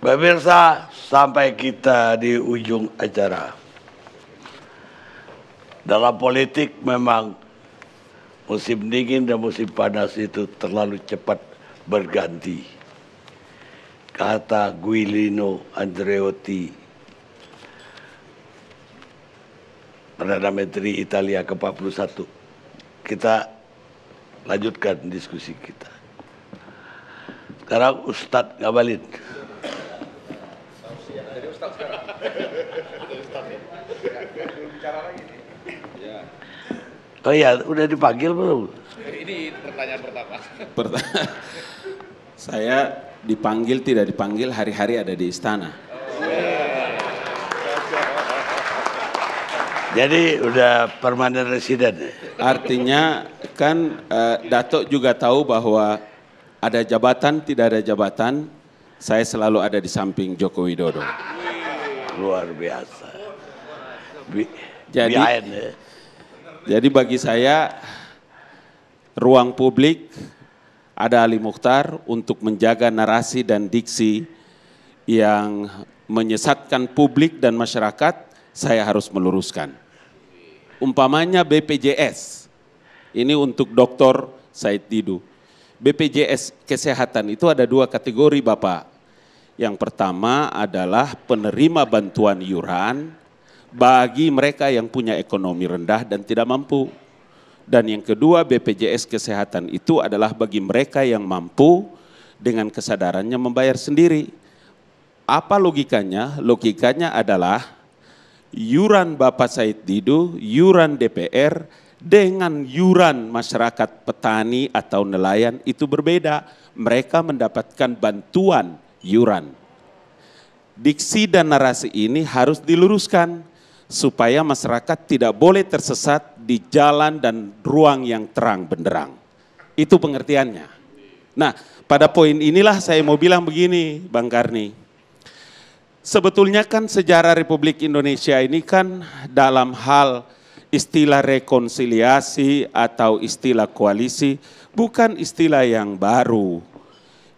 Pemirsa, sampai kita di ujung acara. Dalam politik memang musim dingin dan musim panas itu terlalu cepat berganti. Kata Guilino Andreotti, Perdana Menteri Italia ke-41. Kita lanjutkan diskusi kita. Sekarang Ustadz Ngabalin. Oh iya, udah dipanggil belum? Ini pertanyaan pertama. Pertanyaan, saya dipanggil tidak dipanggil hari-hari ada di istana. Jadi udah permanen residen. ya? Artinya kan eh, Dato juga tahu bahwa ada jabatan tidak ada jabatan, saya selalu ada di samping Joko Widodo. Luar biasa. Bi Jadi- behind, ya. Jadi bagi saya ruang publik ada Ali Mukhtar untuk menjaga narasi dan diksi yang menyesatkan publik dan masyarakat, saya harus meluruskan. Umpamanya BPJS, ini untuk Dr. Said Didu. BPJS Kesehatan itu ada dua kategori Bapak. Yang pertama adalah penerima bantuan iuran bagi mereka yang punya ekonomi rendah dan tidak mampu. Dan yang kedua BPJS Kesehatan itu adalah bagi mereka yang mampu dengan kesadarannya membayar sendiri. Apa logikanya? Logikanya adalah yuran Bapak Said Didu, yuran DPR dengan yuran masyarakat petani atau nelayan itu berbeda. Mereka mendapatkan bantuan yuran. Diksi dan narasi ini harus diluruskan supaya masyarakat tidak boleh tersesat di jalan dan ruang yang terang benderang. Itu pengertiannya. Nah, pada poin inilah saya mau bilang begini, Bang Karni. Sebetulnya kan sejarah Republik Indonesia ini kan dalam hal istilah rekonsiliasi atau istilah koalisi bukan istilah yang baru.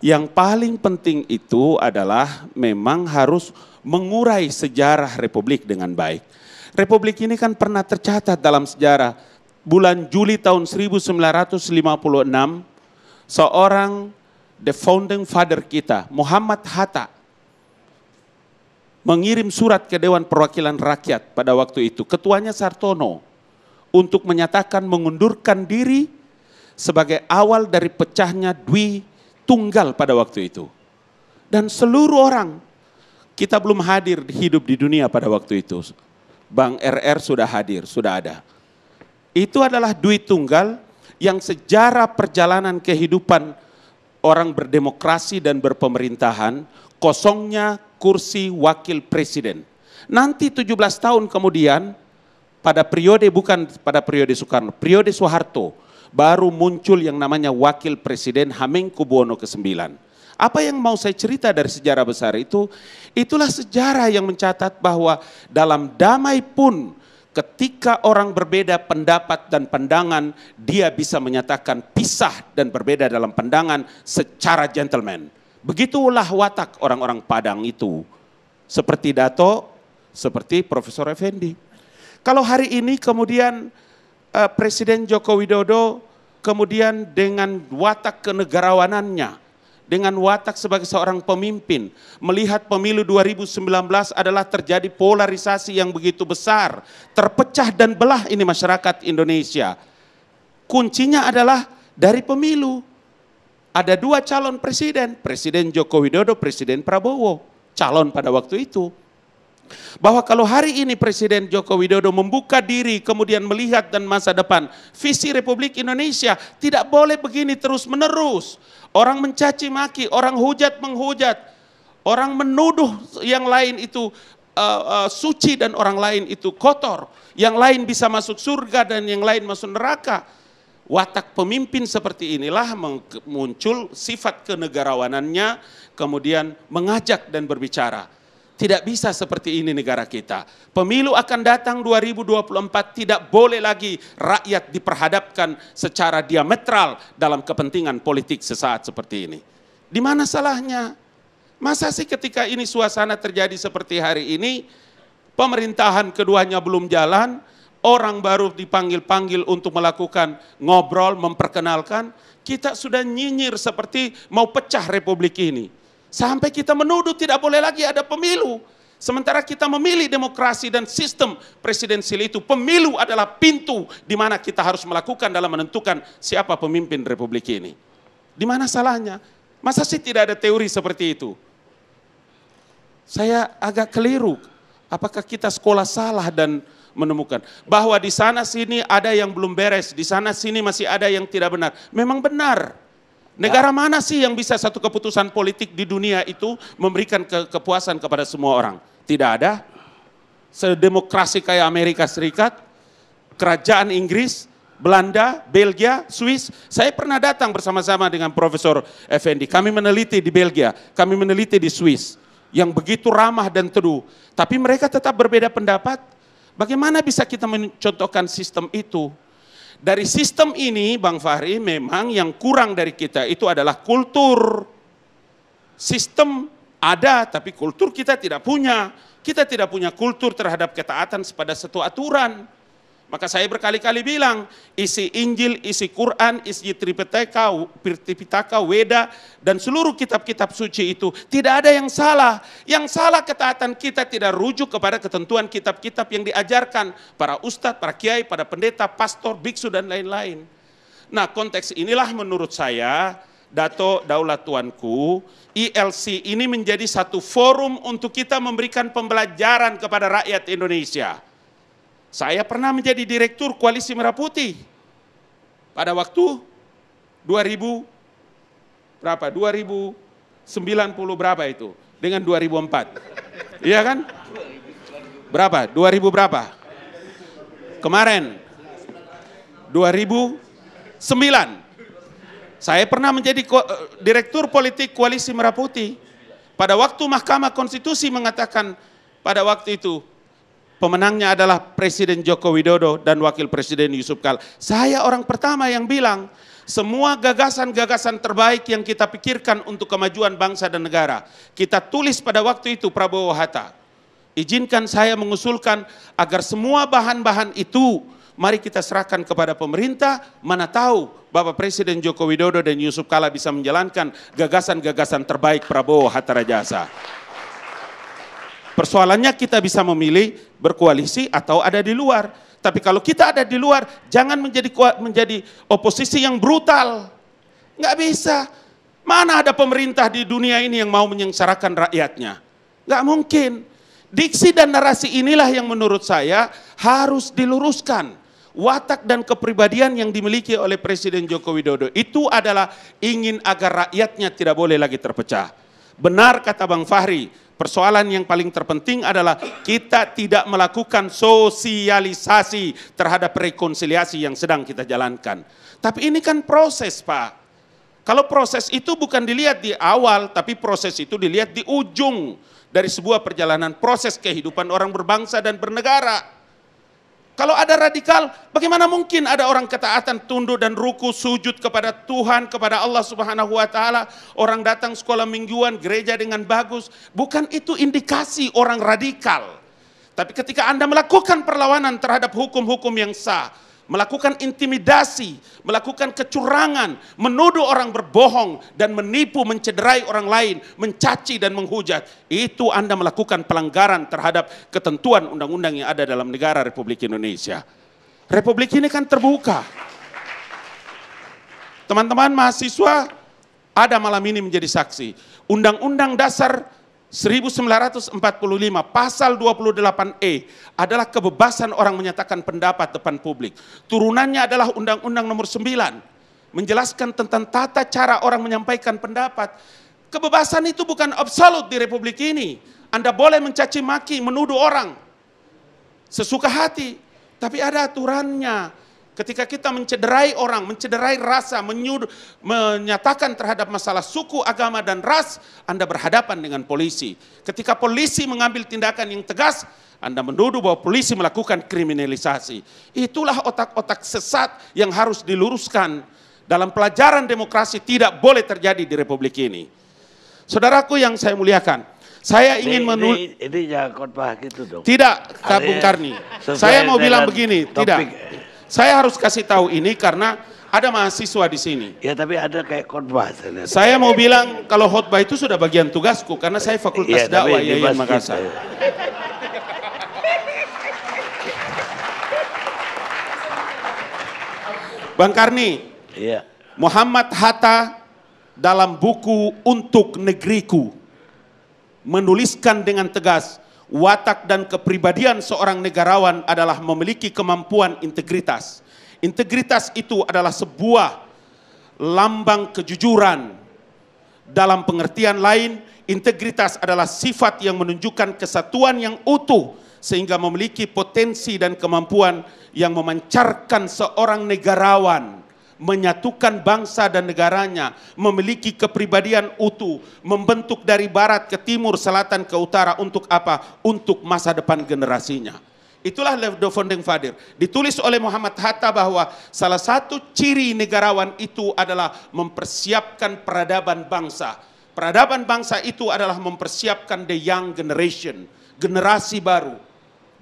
Yang paling penting itu adalah memang harus mengurai sejarah Republik dengan baik. Republik ini kan pernah tercatat dalam sejarah. Bulan Juli tahun 1956, seorang the founding father kita, Muhammad Hatta, mengirim surat ke Dewan Perwakilan Rakyat pada waktu itu. Ketuanya Sartono untuk menyatakan mengundurkan diri sebagai awal dari pecahnya Dwi Tunggal pada waktu itu. Dan seluruh orang, kita belum hadir hidup di dunia pada waktu itu. Bang RR sudah hadir, sudah ada. Itu adalah Dwi Tunggal yang sejarah perjalanan kehidupan orang berdemokrasi dan berpemerintahan, kosongnya kursi wakil presiden. Nanti 17 tahun kemudian, pada periode bukan pada periode Soekarno, periode Soeharto, baru muncul yang namanya wakil presiden Hamengkubuwono ke-9. Apa yang mau saya cerita dari sejarah besar itu, itulah sejarah yang mencatat bahwa dalam damai pun ketika orang berbeda pendapat dan pandangan, dia bisa menyatakan pisah dan berbeda dalam pandangan secara gentleman. Begitulah watak orang-orang Padang itu. Seperti Dato, seperti Profesor Effendi. Kalau hari ini kemudian eh, Presiden Joko Widodo kemudian dengan watak kenegarawanannya, dengan watak sebagai seorang pemimpin, melihat pemilu 2019 adalah terjadi polarisasi yang begitu besar, terpecah dan belah ini masyarakat Indonesia. Kuncinya adalah dari pemilu. Ada dua calon presiden, Presiden Joko Widodo, Presiden Prabowo, calon pada waktu itu. Bahwa kalau hari ini Presiden Joko Widodo membuka diri kemudian melihat dan masa depan visi Republik Indonesia tidak boleh begini terus menerus. Orang mencaci maki, orang hujat menghujat, orang menuduh yang lain itu uh, uh, suci dan orang lain itu kotor, yang lain bisa masuk surga dan yang lain masuk neraka. Watak pemimpin seperti inilah muncul sifat kenegarawanannya, kemudian mengajak dan berbicara. Tidak bisa seperti ini negara kita. Pemilu akan datang 2024 tidak boleh lagi rakyat diperhadapkan secara diametral dalam kepentingan politik sesaat seperti ini. Di mana salahnya? Masa sih ketika ini suasana terjadi seperti hari ini, pemerintahan keduanya belum jalan, orang baru dipanggil-panggil untuk melakukan ngobrol, memperkenalkan, kita sudah nyinyir seperti mau pecah republik ini. Sampai kita menuduh tidak boleh lagi ada pemilu. Sementara kita memilih demokrasi dan sistem presidensial itu, pemilu adalah pintu di mana kita harus melakukan dalam menentukan siapa pemimpin republik ini. Di mana salahnya? Masa sih tidak ada teori seperti itu? Saya agak keliru. Apakah kita sekolah salah dan menemukan bahwa di sana sini ada yang belum beres, di sana sini masih ada yang tidak benar. Memang benar. Negara mana sih yang bisa satu keputusan politik di dunia itu memberikan ke kepuasan kepada semua orang? Tidak ada. Sedemokrasi kayak Amerika Serikat, kerajaan Inggris, Belanda, Belgia, Swiss. Saya pernah datang bersama-sama dengan Profesor Effendi. Kami meneliti di Belgia, kami meneliti di Swiss. Yang begitu ramah dan teduh. Tapi mereka tetap berbeda pendapat. Bagaimana bisa kita mencontohkan sistem itu? Dari sistem ini, Bang Fahri, memang yang kurang dari kita itu adalah kultur. Sistem ada, tapi kultur kita tidak punya. Kita tidak punya kultur terhadap ketaatan pada satu aturan. Maka saya berkali-kali bilang, isi Injil, isi Quran, isi Tripitaka, Tripitaka, Weda, dan seluruh kitab-kitab suci itu tidak ada yang salah. Yang salah ketaatan kita tidak rujuk kepada ketentuan kitab-kitab yang diajarkan para ustadz, para kiai, para pendeta, pastor, biksu, dan lain-lain. Nah konteks inilah menurut saya, Dato Daulat Tuanku, ILC ini menjadi satu forum untuk kita memberikan pembelajaran kepada rakyat Indonesia saya pernah menjadi direktur Koalisi Merah Putih pada waktu 2000 berapa? 2090 berapa itu? Dengan 2004. Iya kan? Berapa? 2000 berapa? Kemarin 2009. Saya pernah menjadi direktur politik Koalisi Merah Putih. Pada waktu Mahkamah Konstitusi mengatakan pada waktu itu pemenangnya adalah Presiden Joko Widodo dan Wakil Presiden Yusuf Kala. Saya orang pertama yang bilang, semua gagasan-gagasan terbaik yang kita pikirkan untuk kemajuan bangsa dan negara, kita tulis pada waktu itu Prabowo Hatta. Izinkan saya mengusulkan agar semua bahan-bahan itu mari kita serahkan kepada pemerintah, mana tahu Bapak Presiden Joko Widodo dan Yusuf Kala bisa menjalankan gagasan-gagasan terbaik Prabowo Hatta Rajasa. Persoalannya kita bisa memilih berkoalisi atau ada di luar. Tapi kalau kita ada di luar, jangan menjadi menjadi oposisi yang brutal. Nggak bisa. Mana ada pemerintah di dunia ini yang mau menyengsarakan rakyatnya? Nggak mungkin. Diksi dan narasi inilah yang menurut saya harus diluruskan. Watak dan kepribadian yang dimiliki oleh Presiden Joko Widodo itu adalah ingin agar rakyatnya tidak boleh lagi terpecah. Benar kata Bang Fahri, Persoalan yang paling terpenting adalah kita tidak melakukan sosialisasi terhadap rekonsiliasi yang sedang kita jalankan. Tapi ini kan proses Pak. Kalau proses itu bukan dilihat di awal, tapi proses itu dilihat di ujung dari sebuah perjalanan proses kehidupan orang berbangsa dan bernegara. Kalau ada radikal, bagaimana mungkin ada orang ketaatan tunduk dan ruku sujud kepada Tuhan, kepada Allah Subhanahu wa taala, orang datang sekolah mingguan, gereja dengan bagus, bukan itu indikasi orang radikal. Tapi ketika Anda melakukan perlawanan terhadap hukum-hukum yang sah, melakukan intimidasi, melakukan kecurangan, menuduh orang berbohong dan menipu, mencederai orang lain, mencaci dan menghujat. Itu Anda melakukan pelanggaran terhadap ketentuan undang-undang yang ada dalam negara Republik Indonesia. Republik ini kan terbuka. Teman-teman mahasiswa ada malam ini menjadi saksi. Undang-undang dasar 1945 pasal 28E adalah kebebasan orang menyatakan pendapat depan publik. Turunannya adalah Undang-Undang nomor 9 menjelaskan tentang tata cara orang menyampaikan pendapat. Kebebasan itu bukan absolut di republik ini. Anda boleh mencaci maki, menuduh orang sesuka hati, tapi ada aturannya. Ketika kita mencederai orang, mencederai rasa, menyuruh, menyatakan terhadap masalah suku, agama, dan ras, Anda berhadapan dengan polisi. Ketika polisi mengambil tindakan yang tegas, Anda menuduh bahwa polisi melakukan kriminalisasi. Itulah otak-otak sesat yang harus diluruskan. Dalam pelajaran demokrasi tidak boleh terjadi di republik ini. Saudaraku yang saya muliakan, saya ingin ini, menul ini, ini jangan khotbah gitu dong. tidak Kak Bung Karni. Saya mau bilang begini, topik. tidak. Saya harus kasih tahu ini karena ada mahasiswa di sini. Ya tapi ada kayak khotbah saya mau bilang kalau khotbah itu sudah bagian tugasku karena saya Fakultas tapi Dakwah Yayan masjid, Makassar. ya. Bang Karni, Iya. Muhammad Hatta dalam buku Untuk Negeriku menuliskan dengan tegas watak dan kepribadian seorang negarawan adalah memiliki kemampuan integritas. Integritas itu adalah sebuah lambang kejujuran. Dalam pengertian lain, integritas adalah sifat yang menunjukkan kesatuan yang utuh sehingga memiliki potensi dan kemampuan yang memancarkan seorang negarawan menyatukan bangsa dan negaranya, memiliki kepribadian utuh, membentuk dari barat ke timur, selatan ke utara untuk apa? Untuk masa depan generasinya. Itulah The Founding Father. Ditulis oleh Muhammad Hatta bahwa salah satu ciri negarawan itu adalah mempersiapkan peradaban bangsa. Peradaban bangsa itu adalah mempersiapkan the young generation, generasi baru.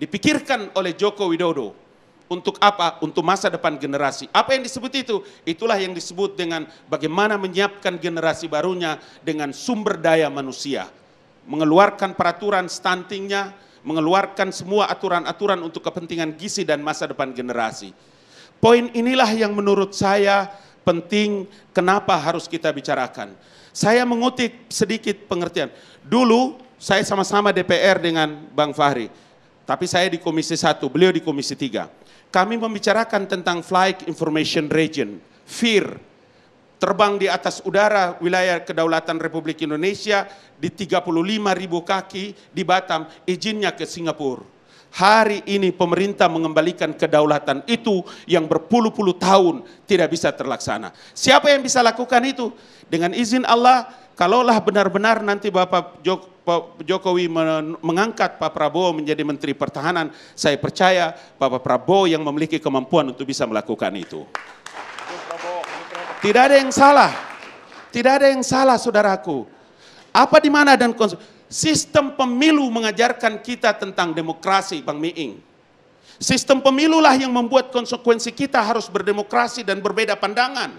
Dipikirkan oleh Joko Widodo. Untuk apa? Untuk masa depan generasi. Apa yang disebut itu? Itulah yang disebut dengan bagaimana menyiapkan generasi barunya dengan sumber daya manusia. Mengeluarkan peraturan stuntingnya, mengeluarkan semua aturan-aturan untuk kepentingan gizi dan masa depan generasi. Poin inilah yang menurut saya penting kenapa harus kita bicarakan. Saya mengutip sedikit pengertian. Dulu saya sama-sama DPR dengan Bang Fahri. Tapi saya di Komisi 1, beliau di Komisi 3 kami membicarakan tentang Flight Information Region, FIR, terbang di atas udara wilayah kedaulatan Republik Indonesia di 35 ribu kaki di Batam, izinnya ke Singapura. Hari ini pemerintah mengembalikan kedaulatan itu yang berpuluh-puluh tahun tidak bisa terlaksana. Siapa yang bisa lakukan itu? Dengan izin Allah, kalaulah benar-benar nanti Bapak Jok Pak Jokowi mengangkat Pak Prabowo menjadi Menteri Pertahanan, saya percaya Pak Prabowo yang memiliki kemampuan untuk bisa melakukan itu. Tidak ada yang salah. Tidak ada yang salah saudaraku. Apa di mana dan sistem pemilu mengajarkan kita tentang demokrasi Bang Miing. Sistem pemilulah yang membuat konsekuensi kita harus berdemokrasi dan berbeda pandangan.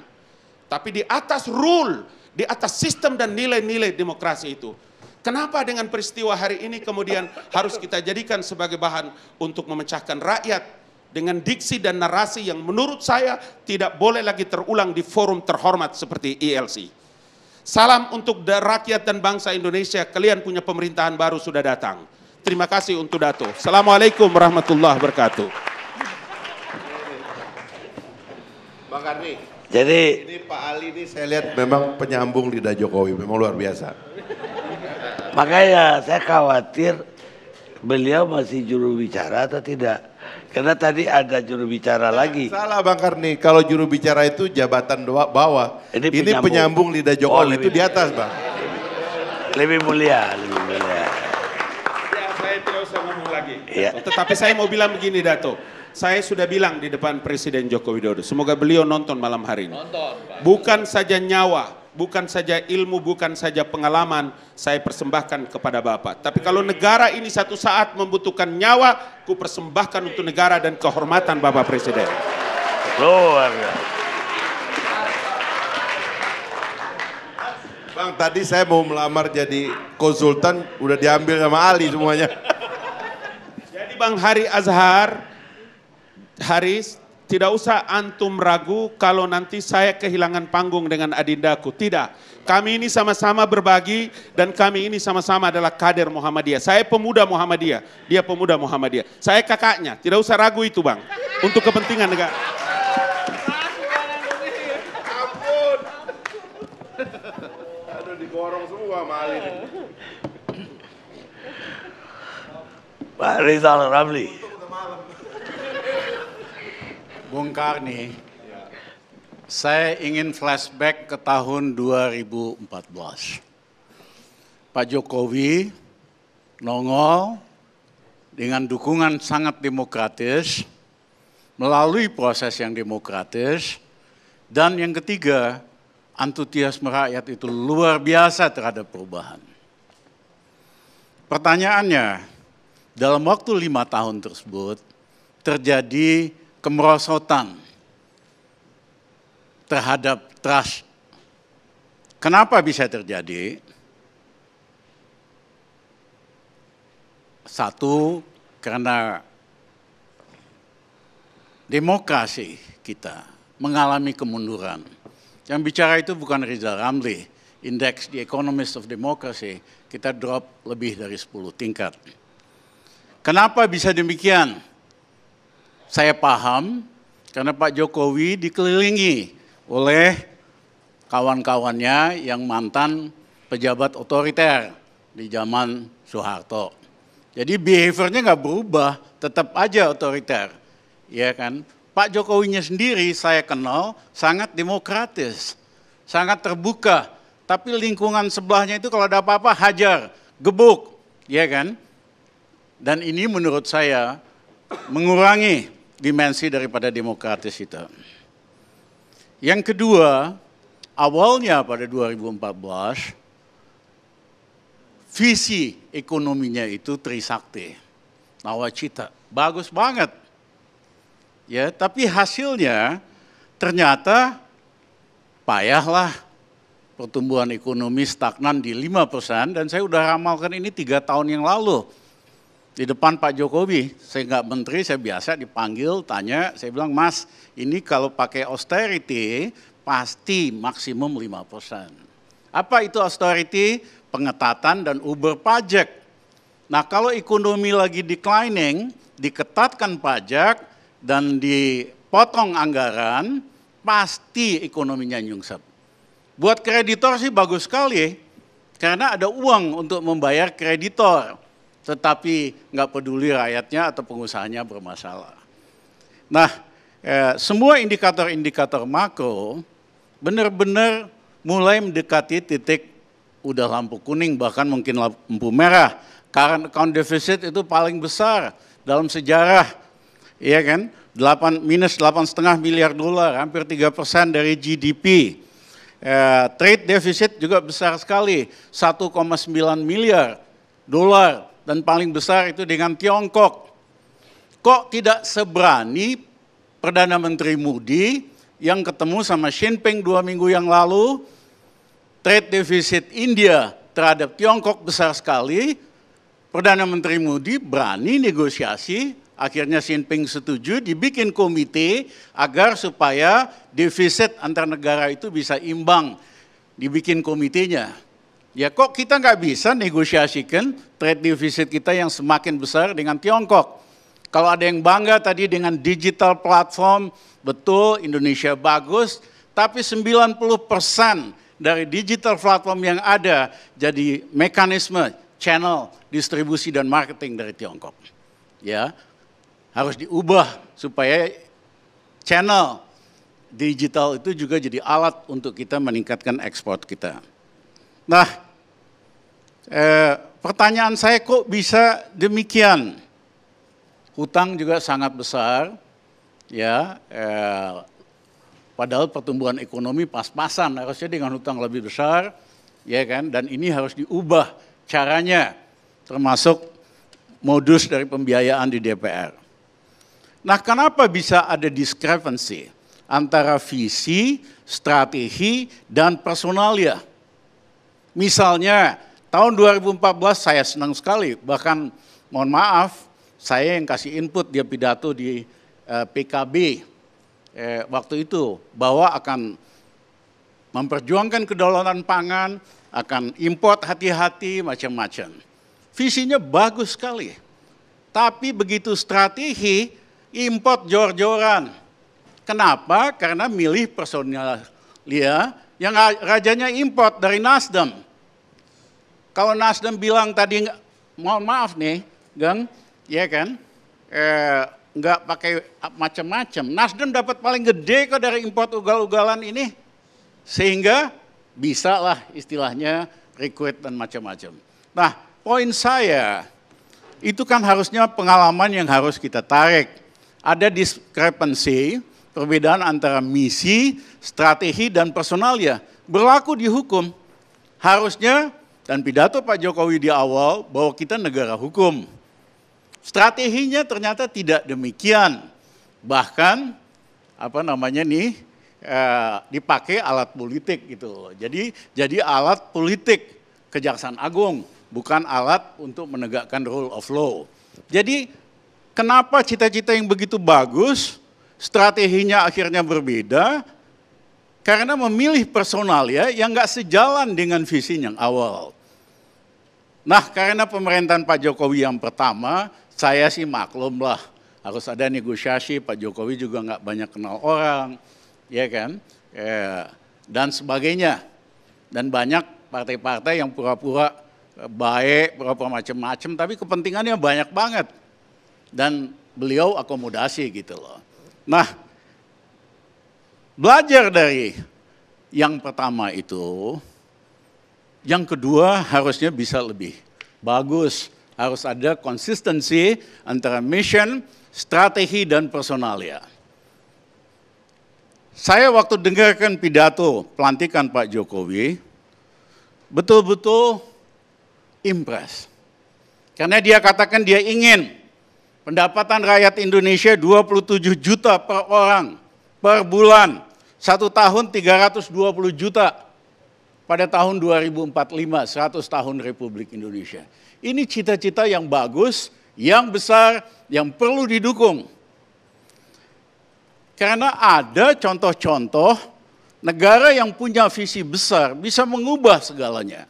Tapi di atas rule, di atas sistem dan nilai-nilai demokrasi itu. Kenapa dengan peristiwa hari ini kemudian harus kita jadikan sebagai bahan untuk memecahkan rakyat dengan diksi dan narasi yang menurut saya tidak boleh lagi terulang di forum terhormat seperti ILC. Salam untuk rakyat dan bangsa Indonesia, kalian punya pemerintahan baru sudah datang. Terima kasih untuk Dato. Assalamualaikum warahmatullahi wabarakatuh. Bang Karni, Jadi ini Pak Ali ini saya lihat memang penyambung lidah Jokowi, memang luar biasa. Makanya saya khawatir beliau masih juru bicara atau tidak. Karena tadi ada juru bicara lagi. Salah Bang Karni, kalau juru bicara itu jabatan doa bawah. Ini Ini, penyambung. penyambung. lidah Oh, Jokowi lebih- itu di atas Bang. Lebih mulia, lebih mulia. Ya, saya tidak usah ngomong lagi. Iya. Tetapi saya mau bilang begini, Dato. Saya sudah bilang di depan Presiden Joko Widodo. Semoga beliau nonton malam hari ini. Nonton, Pak. Bukan saja nyawa, bukan saja ilmu, bukan saja pengalaman saya persembahkan kepada Bapak. Tapi kalau negara ini satu saat membutuhkan nyawa, ku persembahkan untuk negara dan kehormatan Bapak Presiden. Luar. Bang tadi saya mau melamar jadi konsultan, udah diambil sama Ali semuanya. Jadi Bang Hari Azhar, Haris, tidak usah antum ragu kalau nanti saya kehilangan panggung dengan adindaku. Tidak. Kami ini sama-sama berbagi dan kami ini sama-sama adalah kader Muhammadiyah. Saya pemuda Muhammadiyah, dia pemuda Muhammadiyah. Saya kakaknya, tidak usah ragu itu Bang. Untuk kepentingan negara. Aduh digorong semua sama Ali. Pak Rizal Ramli. Bung Karni, saya ingin flashback ke tahun 2014. Pak Jokowi nongol dengan dukungan sangat demokratis, melalui proses yang demokratis, dan yang ketiga antusiasme rakyat itu luar biasa terhadap perubahan. Pertanyaannya, dalam waktu lima tahun tersebut terjadi kemerosotan terhadap trust. Kenapa bisa terjadi? Satu, karena demokrasi kita mengalami kemunduran. Yang bicara itu bukan Rizal Ramli, indeks The Economist of Democracy, kita drop lebih dari 10 tingkat. Kenapa bisa demikian? Saya paham karena Pak Jokowi dikelilingi oleh kawan-kawannya yang mantan pejabat otoriter di zaman Soeharto. Jadi behaviornya nggak berubah, tetap aja otoriter, ya kan? Pak Jokowinya sendiri saya kenal sangat demokratis, sangat terbuka. Tapi lingkungan sebelahnya itu kalau ada apa-apa hajar, gebuk, ya kan? Dan ini menurut saya mengurangi dimensi daripada demokratis itu. Yang kedua, awalnya pada 2014 visi ekonominya itu Trisakti, Nawacita, bagus banget. Ya, tapi hasilnya ternyata payahlah pertumbuhan ekonomi stagnan di 5% dan saya udah ramalkan ini tiga tahun yang lalu. Di depan Pak Jokowi, saya nggak menteri, saya biasa dipanggil, tanya, saya bilang, Mas, ini kalau pakai austerity pasti maksimum 5%. Apa itu austerity? pengetatan dan uber pajak. Nah kalau ekonomi lagi declining, diketatkan pajak dan dipotong anggaran, pasti ekonominya nyungsep. Buat kreditor sih bagus sekali, karena ada uang untuk membayar kreditor, tetapi nggak peduli rakyatnya atau pengusahanya bermasalah. Nah, eh, semua indikator-indikator makro benar-benar mulai mendekati titik udah lampu kuning bahkan mungkin lampu merah. Current account deficit itu paling besar dalam sejarah, iya kan? 8 minus 8,5 miliar dolar, hampir 3 persen dari GDP. Eh, trade deficit juga besar sekali, 1,9 miliar dolar dan paling besar itu dengan Tiongkok. Kok tidak seberani Perdana Menteri Moody yang ketemu sama Xi Jinping dua minggu yang lalu trade deficit India terhadap Tiongkok besar sekali, Perdana Menteri Modi berani negosiasi, akhirnya Xi Jinping setuju, dibikin komite agar supaya defisit antar negara itu bisa imbang, dibikin komitenya. Ya kok kita nggak bisa negosiasikan trade defisit kita yang semakin besar dengan Tiongkok. Kalau ada yang bangga tadi dengan digital platform, betul Indonesia bagus, tapi 90 persen dari digital platform yang ada jadi mekanisme channel distribusi dan marketing dari Tiongkok. Ya. Harus diubah supaya channel digital itu juga jadi alat untuk kita meningkatkan ekspor kita. Nah, eh, pertanyaan saya kok bisa demikian? Hutang juga sangat besar, ya. Eh, Padahal pertumbuhan ekonomi pas-pasan, harusnya dengan hutang lebih besar, ya kan? Dan ini harus diubah caranya, termasuk modus dari pembiayaan di DPR. Nah, kenapa bisa ada discrepancy antara visi, strategi, dan personalia? Misalnya, tahun 2014 saya senang sekali, bahkan mohon maaf, saya yang kasih input dia pidato di eh, PKB eh, waktu itu bahwa akan memperjuangkan kedaulatan pangan, akan import hati-hati macam-macam. Visinya bagus sekali. Tapi begitu strategi, import jor-joran. Kenapa? Karena milih personal dia yang rajanya import dari Nasdem. Kalau Nasdem bilang tadi, mohon maaf nih, Gang, ya kan, eh, nggak pakai macam-macam. Nasdem dapat paling gede kok dari import ugal-ugalan ini. Sehingga bisa lah istilahnya rekrut dan macam-macam. Nah poin saya itu kan harusnya pengalaman yang harus kita tarik. Ada discrepancy, perbedaan antara misi, strategi, dan personalia. berlaku di hukum. Harusnya dan pidato Pak Jokowi di awal bahwa kita negara hukum. Strateginya ternyata tidak demikian. Bahkan apa namanya nih eh, dipakai alat politik gitu. Jadi jadi alat politik Kejaksaan Agung, bukan alat untuk menegakkan rule of law. Jadi kenapa cita-cita yang begitu bagus, strateginya akhirnya berbeda, karena memilih personal ya yang nggak sejalan dengan visi yang awal. Nah karena pemerintahan Pak Jokowi yang pertama, saya sih maklum lah harus ada negosiasi. Pak Jokowi juga nggak banyak kenal orang, ya kan, eh, dan sebagainya. Dan banyak partai-partai yang pura-pura baik, pura-pura macam-macam, tapi kepentingannya banyak banget. Dan beliau akomodasi gitu loh. Nah, belajar dari yang pertama itu, yang kedua harusnya bisa lebih bagus. Harus ada konsistensi antara mission, strategi, dan personalia. Saya waktu dengarkan pidato pelantikan Pak Jokowi, betul-betul impress. Karena dia katakan dia ingin pendapatan rakyat Indonesia 27 juta per orang per bulan. Satu tahun 320 juta pada tahun 2045, 100 tahun Republik Indonesia. Ini cita-cita yang bagus, yang besar, yang perlu didukung. Karena ada contoh-contoh negara yang punya visi besar bisa mengubah segalanya.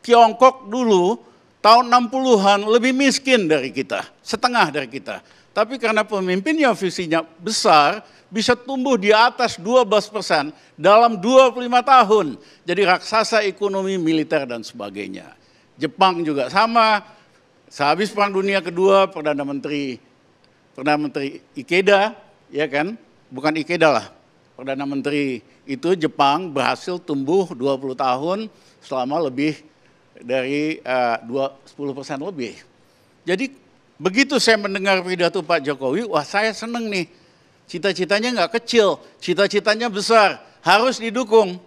Tiongkok dulu tahun 60-an lebih miskin dari kita, setengah dari kita. Tapi karena pemimpinnya visinya besar, bisa tumbuh di atas 12 persen dalam 25 tahun. Jadi raksasa ekonomi, militer, dan sebagainya. Jepang juga sama. Sehabis Perang Dunia Kedua, Perdana Menteri Perdana Menteri Ikeda, ya kan? Bukan Ikeda lah. Perdana Menteri itu Jepang berhasil tumbuh 20 tahun selama lebih dari uh, 10 persen lebih. Jadi begitu saya mendengar pidato Pak Jokowi, wah saya seneng nih. Cita-citanya nggak kecil, cita-citanya besar, harus didukung.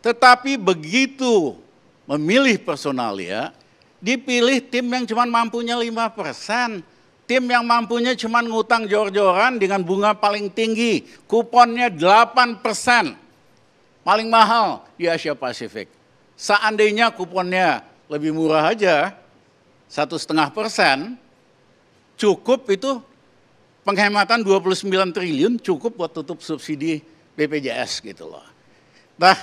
Tetapi begitu memilih personalia, dipilih tim yang cuma mampunya 5 persen. Tim yang mampunya cuma ngutang jor-joran dengan bunga paling tinggi, kuponnya 8 persen. Paling mahal di Asia Pasifik. Seandainya kuponnya lebih murah aja, satu setengah persen, cukup itu penghematan 29 triliun cukup buat tutup subsidi BPJS gitu loh. Nah,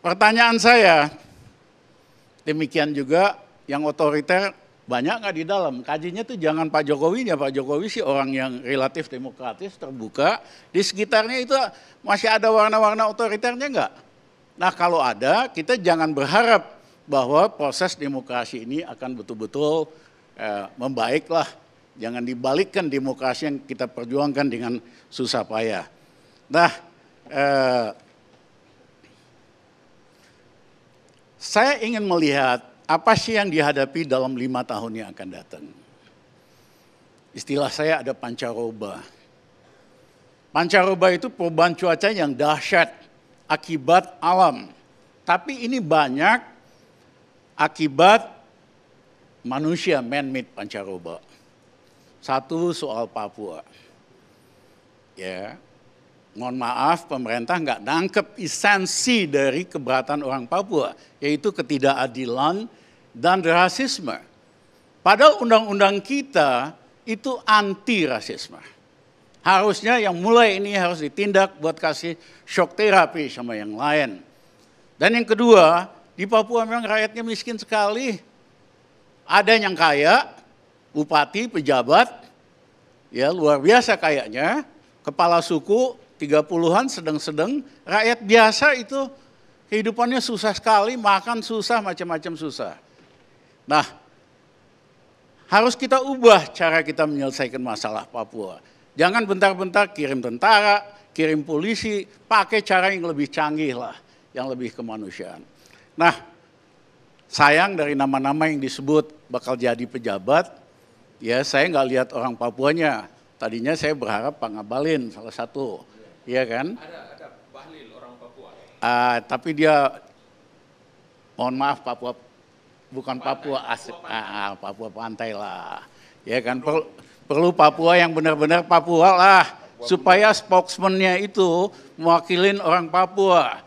pertanyaan saya, Demikian juga yang otoriter banyak nggak di dalam. Kajinya tuh jangan Pak Jokowi ya Pak Jokowi sih orang yang relatif demokratis, terbuka. Di sekitarnya itu masih ada warna-warna otoriternya nggak? Nah kalau ada, kita jangan berharap bahwa proses demokrasi ini akan betul-betul eh, membaik lah. Jangan dibalikkan demokrasi yang kita perjuangkan dengan susah payah. Nah, eh, Saya ingin melihat apa sih yang dihadapi dalam lima tahun yang akan datang. Istilah saya ada pancaroba. Pancaroba itu perubahan cuaca yang dahsyat akibat alam. Tapi ini banyak akibat manusia man-made pancaroba. Satu soal Papua. Ya, mohon maaf pemerintah nggak nangkep esensi dari keberatan orang Papua, yaitu ketidakadilan dan rasisme. Padahal undang-undang kita itu anti rasisme. Harusnya yang mulai ini harus ditindak buat kasih shock terapi sama yang lain. Dan yang kedua, di Papua memang rakyatnya miskin sekali. Ada yang kaya, bupati, pejabat, ya luar biasa kayaknya, kepala suku, 30-an sedang-sedang, rakyat biasa itu kehidupannya susah sekali, makan susah, macam-macam susah. Nah, harus kita ubah cara kita menyelesaikan masalah Papua. Jangan bentar-bentar kirim tentara, kirim polisi, pakai cara yang lebih canggih lah, yang lebih kemanusiaan. Nah, sayang dari nama-nama yang disebut bakal jadi pejabat, ya saya nggak lihat orang Papuanya. Tadinya saya berharap Pak Ngabalin salah satu Iya kan? Ada, ada Bahlil orang Papua. Ah, tapi dia mohon maaf Papua bukan Papua asli ah, ah, Papua pantai lah. Ya kan perlu, perlu Papua yang benar-benar Papua lah supaya spokesman-nya itu mewakilin orang Papua.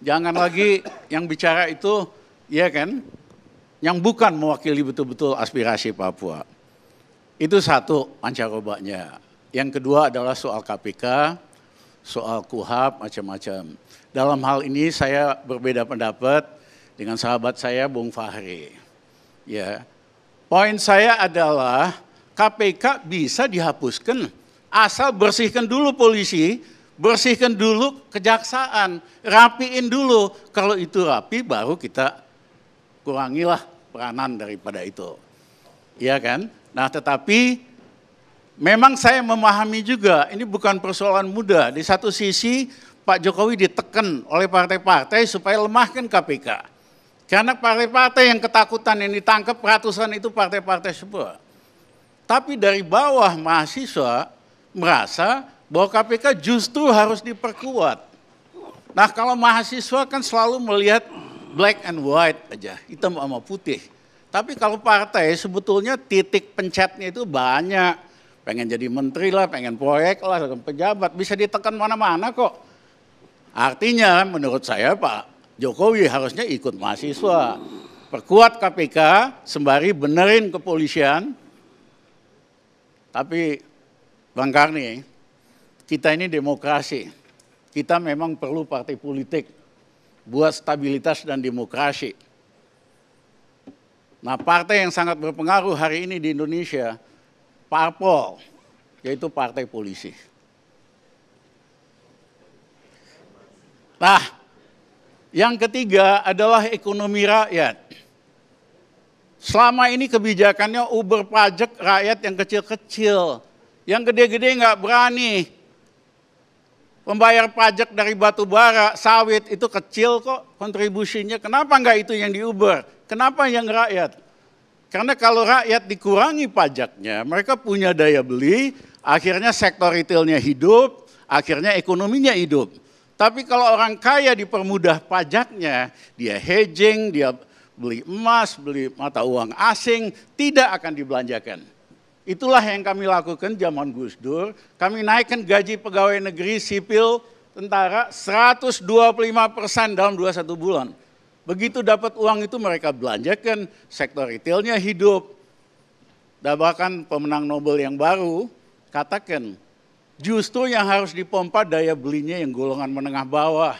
Jangan lagi yang bicara itu ya kan yang bukan mewakili betul-betul aspirasi Papua. Itu satu pancarobanya. Yang kedua adalah soal KPK, soal KUHAP, macam-macam. Dalam hal ini saya berbeda pendapat dengan sahabat saya Bung Fahri. Ya. Poin saya adalah KPK bisa dihapuskan asal bersihkan dulu polisi, bersihkan dulu kejaksaan, rapiin dulu. Kalau itu rapi baru kita kurangilah peranan daripada itu. Iya kan? Nah, tetapi memang saya memahami juga ini bukan persoalan mudah. Di satu sisi Pak Jokowi ditekan oleh partai-partai supaya lemahkan KPK. Karena partai-partai yang ketakutan yang ditangkap ratusan itu partai-partai semua. Tapi dari bawah mahasiswa merasa bahwa KPK justru harus diperkuat. Nah kalau mahasiswa kan selalu melihat black and white aja, hitam sama putih. Tapi kalau partai sebetulnya titik pencetnya itu banyak. Pengen jadi menteri lah, pengen proyek lah, pejabat, bisa ditekan mana-mana kok. Artinya menurut saya Pak Jokowi harusnya ikut mahasiswa. Perkuat KPK, sembari benerin kepolisian. Tapi Bang Karni, kita ini demokrasi. Kita memang perlu partai politik buat stabilitas dan demokrasi. Nah partai yang sangat berpengaruh hari ini di Indonesia, parpol, yaitu partai polisi. Nah, yang ketiga adalah ekonomi rakyat. Selama ini kebijakannya uber pajak rakyat yang kecil-kecil. Yang gede-gede nggak berani. Membayar pajak dari batu bara, sawit itu kecil kok kontribusinya. Kenapa nggak itu yang diuber? Kenapa yang rakyat? Karena kalau rakyat dikurangi pajaknya, mereka punya daya beli, akhirnya sektor retailnya hidup, akhirnya ekonominya hidup. Tapi kalau orang kaya dipermudah pajaknya, dia hedging, dia beli emas, beli mata uang asing, tidak akan dibelanjakan. Itulah yang kami lakukan zaman Gus Dur. Kami naikkan gaji pegawai negeri sipil tentara 125 persen dalam 21 bulan. Begitu dapat uang itu mereka belanjakan, sektor retailnya hidup. Dan bahkan pemenang Nobel yang baru katakan, justru yang harus dipompa daya belinya yang golongan menengah bawah.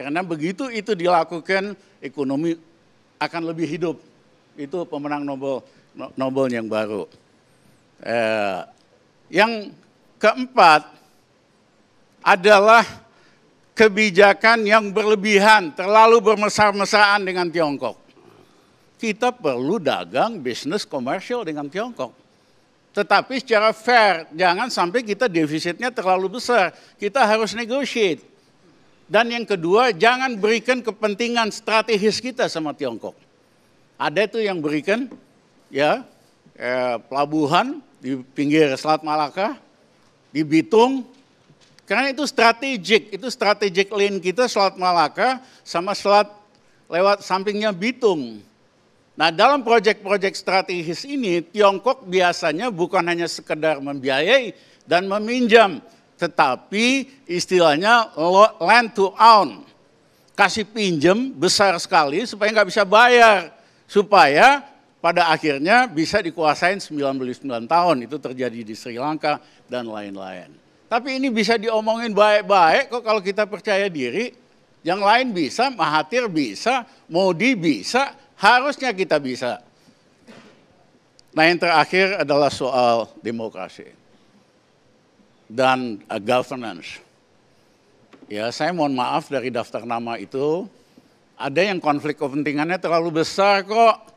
Karena begitu itu dilakukan, ekonomi akan lebih hidup. Itu pemenang Nobel Nobel yang baru. Eh, yang keempat adalah kebijakan yang berlebihan, terlalu bermesra-mesraan dengan Tiongkok. Kita perlu dagang bisnis komersial dengan Tiongkok. Tetapi secara fair, jangan sampai kita defisitnya terlalu besar. Kita harus negotiate. Dan yang kedua, jangan berikan kepentingan strategis kita sama Tiongkok. Ada itu yang berikan ya eh, pelabuhan di pinggir Selat Malaka, di Bitung, karena itu strategik, itu strategik lane kita Selat Malaka sama Selat lewat sampingnya Bitung. Nah dalam proyek-proyek strategis ini Tiongkok biasanya bukan hanya sekedar membiayai dan meminjam, tetapi istilahnya land to own. Kasih pinjam besar sekali supaya nggak bisa bayar. Supaya pada akhirnya bisa dikuasain 99 tahun. Itu terjadi di Sri Lanka dan lain-lain. Tapi ini bisa diomongin baik-baik kok kalau kita percaya diri. Yang lain bisa, Mahathir bisa, Modi bisa, harusnya kita bisa. Nah yang terakhir adalah soal demokrasi dan uh, governance. Ya saya mohon maaf dari daftar nama itu, ada yang konflik kepentingannya terlalu besar kok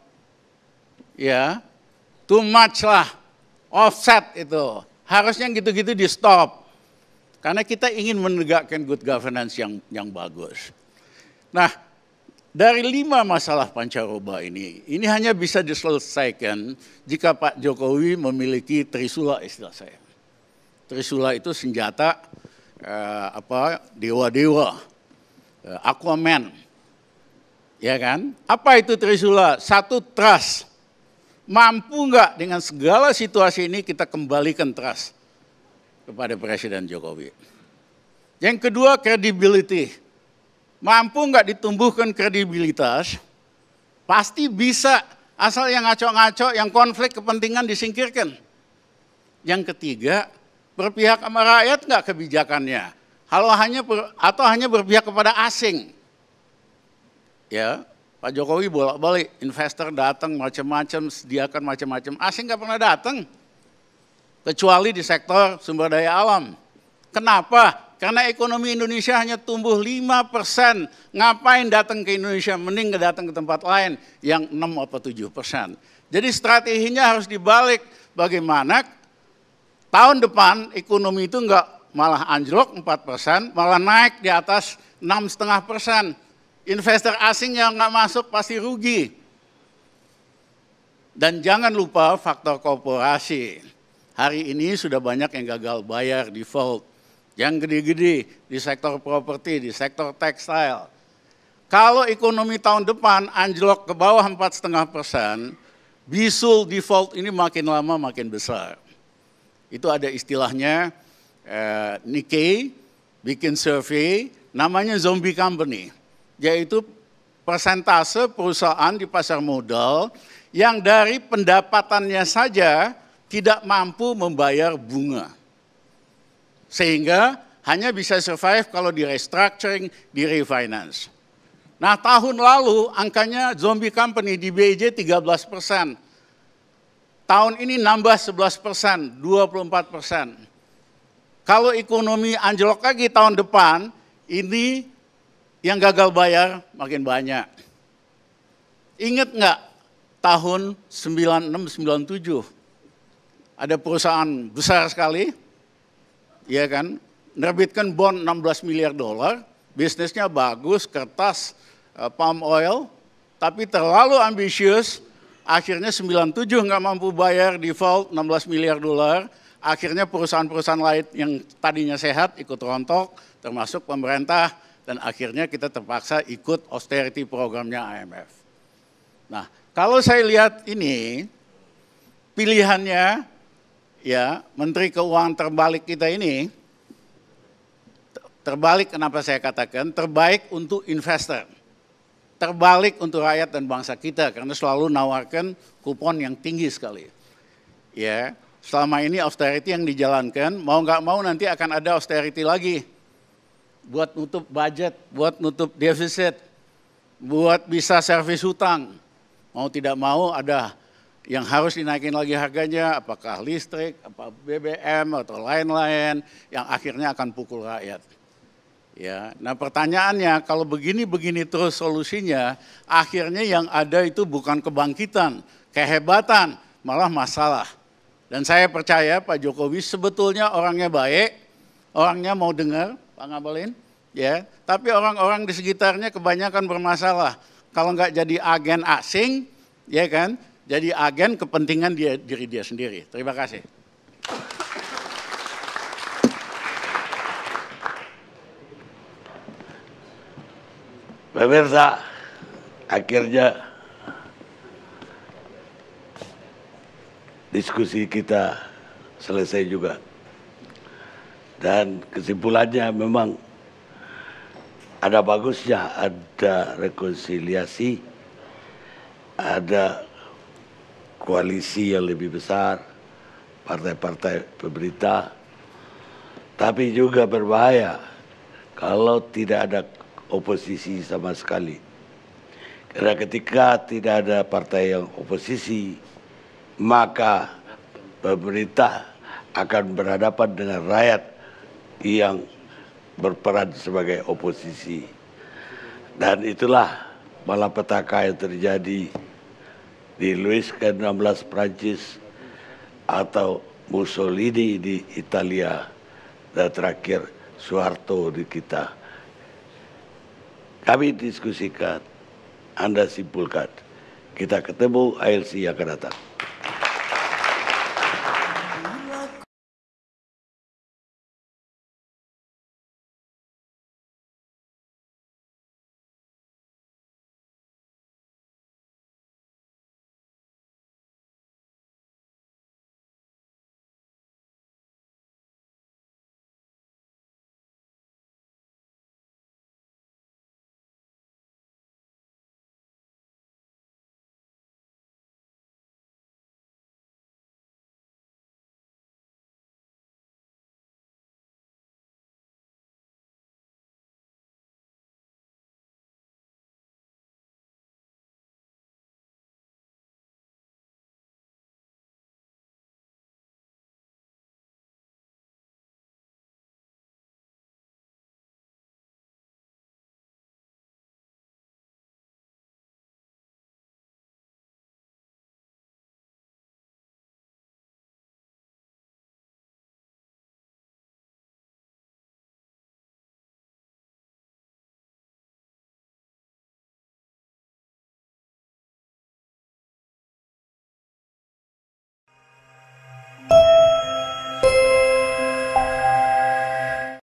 ya too much lah, offset itu. Harusnya gitu-gitu di stop. Karena kita ingin menegakkan good governance yang yang bagus. Nah, dari lima masalah pancaroba ini, ini hanya bisa diselesaikan jika Pak Jokowi memiliki trisula istilah saya. Trisula itu senjata eh, apa dewa-dewa eh, Aquaman. Ya kan? Apa itu Trisula? Satu trust. Mampu nggak dengan segala situasi ini kita kembalikan trust kepada Presiden Jokowi. Yang kedua credibility. Mampu nggak ditumbuhkan kredibilitas, pasti bisa asal yang ngaco-ngaco, yang konflik kepentingan disingkirkan. Yang ketiga, berpihak sama rakyat nggak kebijakannya? Kalau hanya atau hanya berpihak kepada asing. Ya, Pak Jokowi bolak-balik investor datang macam-macam, sediakan macam-macam. Asing nggak pernah datang, kecuali di sektor sumber daya alam. Kenapa? Karena ekonomi Indonesia hanya tumbuh 5 persen. Ngapain datang ke Indonesia? Mending datang ke tempat lain yang 6 atau 7 persen. Jadi strateginya harus dibalik. Bagaimana tahun depan ekonomi itu enggak malah anjlok 4 persen, malah naik di atas 6,5 persen. Investor asing yang nggak masuk pasti rugi. Dan jangan lupa faktor korporasi. Hari ini sudah banyak yang gagal bayar default yang gede-gede di sektor properti, di sektor tekstil. Kalau ekonomi tahun depan anjlok ke bawah 4,5 persen, bisul default ini makin lama makin besar. Itu ada istilahnya eh, Nikkei bikin survei namanya zombie company, yaitu persentase perusahaan di pasar modal yang dari pendapatannya saja tidak mampu membayar bunga. Sehingga hanya bisa survive kalau di restructuring, di refinance. Nah tahun lalu angkanya zombie company di BIJ 13 persen. Tahun ini nambah 11 persen, 24 persen. Kalau ekonomi anjlok lagi tahun depan, ini yang gagal bayar makin banyak. Ingat nggak tahun 96-97 ada perusahaan besar sekali ya kan, nerbitkan bond 16 miliar dolar, bisnisnya bagus, kertas, uh, palm oil, tapi terlalu ambisius, akhirnya 97 nggak mampu bayar default 16 miliar dolar, akhirnya perusahaan-perusahaan lain yang tadinya sehat ikut rontok, termasuk pemerintah, dan akhirnya kita terpaksa ikut austerity programnya IMF. Nah, kalau saya lihat ini, pilihannya ya Menteri Keuangan terbalik kita ini terbalik kenapa saya katakan terbaik untuk investor terbalik untuk rakyat dan bangsa kita karena selalu nawarkan kupon yang tinggi sekali ya selama ini austerity yang dijalankan mau nggak mau nanti akan ada austerity lagi buat nutup budget buat nutup defisit buat bisa servis hutang mau tidak mau ada yang harus dinaikin lagi harganya, apakah listrik, apa BBM atau lain-lain, yang akhirnya akan pukul rakyat. Ya, nah pertanyaannya kalau begini-begini terus solusinya, akhirnya yang ada itu bukan kebangkitan, kehebatan, malah masalah. Dan saya percaya Pak Jokowi sebetulnya orangnya baik, orangnya mau dengar, Pak Ngabalin, ya. Tapi orang-orang di sekitarnya kebanyakan bermasalah. Kalau nggak jadi agen asing, ya kan, jadi agen kepentingan dia, diri dia sendiri. Terima kasih. Pemirsa, akhirnya diskusi kita selesai juga. Dan kesimpulannya memang ada bagusnya ada rekonsiliasi, ada koalisi yang lebih besar, partai-partai pemerintah, tapi juga berbahaya kalau tidak ada oposisi sama sekali. Karena ketika tidak ada partai yang oposisi, maka pemerintah akan berhadapan dengan rakyat yang berperan sebagai oposisi. Dan itulah malapetaka yang terjadi di Louis ke-16 Prancis atau Mussolini di Italia dan terakhir Soeharto di kita. Kami diskusikan, Anda simpulkan. Kita ketemu ALC yang akan datang.